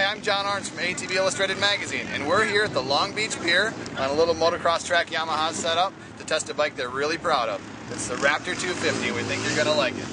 Hi, I'm John Arns from ATV Illustrated Magazine, and we're here at the Long Beach Pier on a little motocross track Yamaha set up to test a bike they're really proud of. It's the Raptor 250. We think you're going to like it.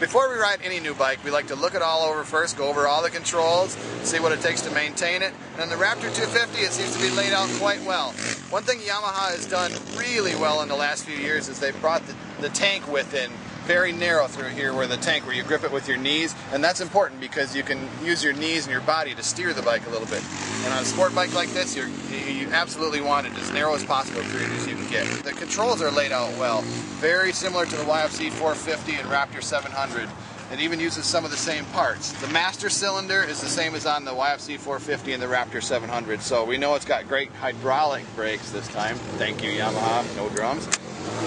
Before we ride any new bike, we like to look it all over first, go over all the controls, see what it takes to maintain it. And the Raptor 250, it seems to be laid out quite well. One thing Yamaha has done really well in the last few years is they've brought the, the tank within very narrow through here where the tank where you grip it with your knees and that's important because you can use your knees and your body to steer the bike a little bit and on a sport bike like this you you absolutely want it as narrow as possible through it as you can get the controls are laid out well very similar to the YFZ 450 and Raptor 700 it even uses some of the same parts. The master cylinder is the same as on the YFZ 450 and the Raptor 700, so we know it's got great hydraulic brakes this time. Thank you, Yamaha, no drums.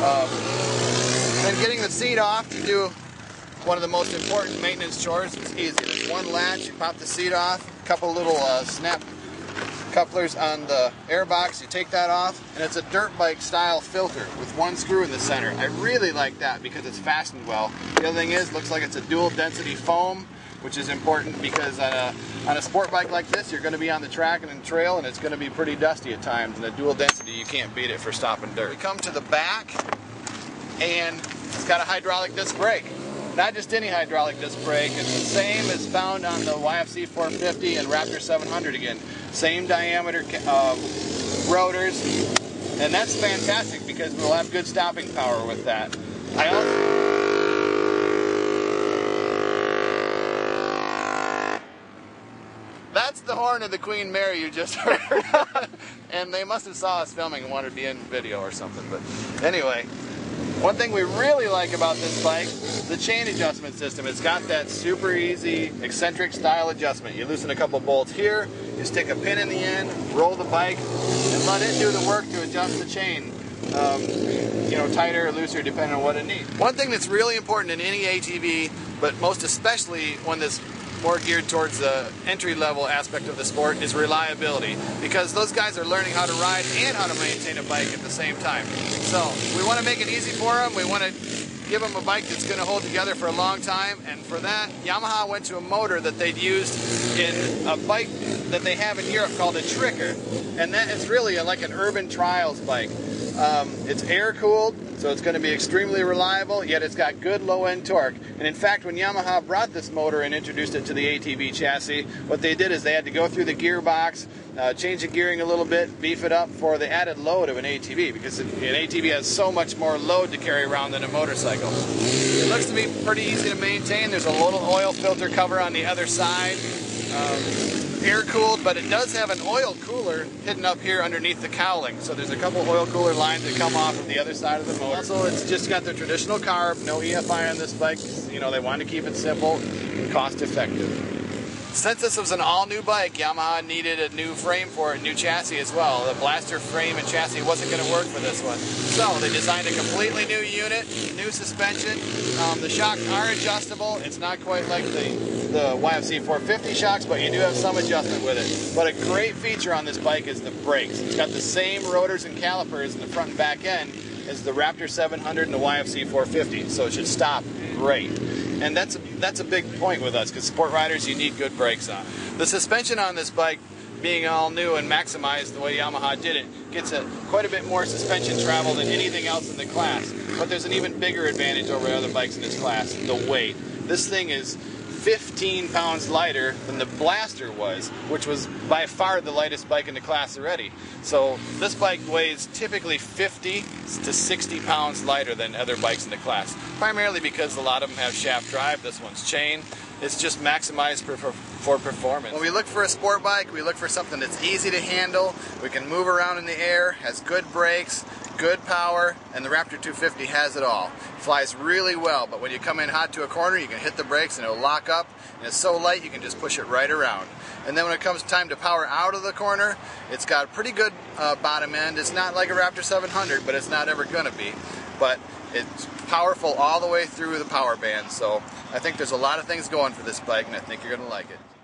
Um, then getting the seat off to do one of the most important maintenance chores is easy. There's one latch, you pop the seat off, a couple little uh, snap couplers on the airbox, you take that off, and it's a dirt bike style filter with one screw in the center. I really like that because it's fastened well. The other thing is, looks like it's a dual density foam, which is important because on a, on a sport bike like this, you're going to be on the track and the trail, and it's going to be pretty dusty at times. And the dual density, you can't beat it for stopping dirt. We come to the back, and it's got a hydraulic disc brake. Not just any hydraulic disc brake, it's the same as found on the YFZ 450 and Raptor 700 again. Same diameter uh, rotors, and that's fantastic because we'll have good stopping power with that. I also That's the horn of the Queen Mary you just heard. and they must have saw us filming and wanted to be in video or something. But anyway, one thing we really like about this bike, the chain adjustment system. It's got that super easy eccentric style adjustment. You loosen a couple bolts here, you stick a pin in the end, roll the bike, and let it do the work to adjust the chain. Um, you know, tighter or looser depending on what it needs. One thing that's really important in any ATV, but most especially when this more geared towards the entry level aspect of the sport is reliability because those guys are learning how to ride and how to maintain a bike at the same time. So we want to make it easy for them. We want to give them a bike that's going to hold together for a long time and for that Yamaha went to a motor that they'd used in a bike that they have in Europe called a Tricker and that is really like an urban trials bike. Um, it's air cooled, so it's going to be extremely reliable, yet it's got good low end torque. And in fact, when Yamaha brought this motor and introduced it to the ATV chassis, what they did is they had to go through the gearbox, uh, change the gearing a little bit, beef it up for the added load of an ATV, because an ATV has so much more load to carry around than a motorcycle. It looks to be pretty easy to maintain. There's a little oil filter cover on the other side. Um, air cooled, but it does have an oil cooler hidden up here underneath the cowling. So there's a couple oil cooler lines that come off of the other side of the motor. Also, it's just got the traditional carb, no EFI on this bike. You know, they want to keep it simple and cost effective. Since this was an all-new bike, Yamaha needed a new frame for it, new chassis as well. The blaster frame and chassis wasn't going to work for this one. So they designed a completely new unit, new suspension. Um, the shocks are adjustable. It's not quite like the the YFZ 450 shocks, but you do have some adjustment with it. But a great feature on this bike is the brakes. It's got the same rotors and calipers in the front and back end as the Raptor 700 and the YFZ 450, so it should stop great. And that's a, that's a big point with us because sport riders, you need good brakes on. The suspension on this bike, being all new and maximized the way Yamaha did it, gets a, quite a bit more suspension travel than anything else in the class. But there's an even bigger advantage over other bikes in this class, the weight. This thing is 15 pounds lighter than the Blaster was, which was by far the lightest bike in the class already. So this bike weighs typically 50 to 60 pounds lighter than other bikes in the class, primarily because a lot of them have shaft drive, this one's chain. It's just maximized for, for, for performance. When we look for a sport bike, we look for something that's easy to handle, we can move around in the air, has good brakes, good power, and the Raptor 250 has it all. Flies really well, but when you come in hot to a corner, you can hit the brakes and it'll lock up, and it's so light you can just push it right around. And then when it comes time to power out of the corner, it's got pretty good uh, bottom end. It's not like a Raptor 700, but it's not ever going to be. But it's powerful all the way through the power band, so I think there's a lot of things going for this bike, and I think you're going to like it.